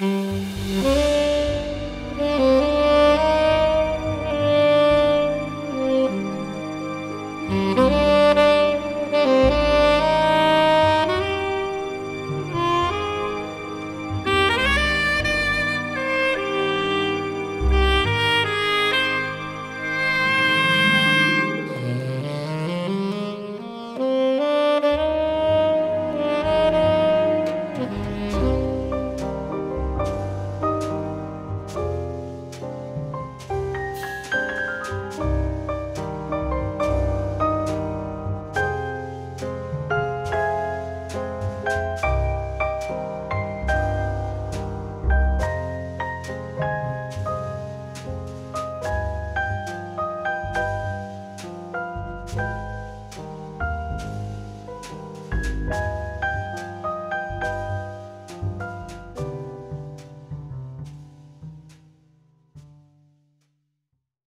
Mm-hmm.